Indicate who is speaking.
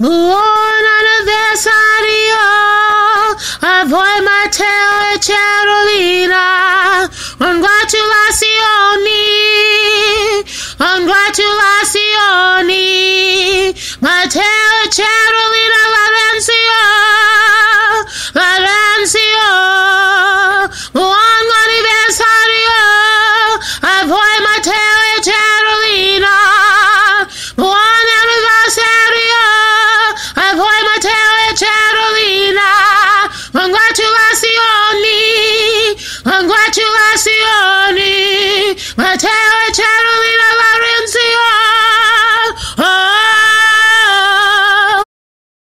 Speaker 1: Buon anniversario a voi Matteo e Carolina. Congratulazioni, congratulazioni. Matteo e Carolina Congratulazioni, congratulazioni, Matteo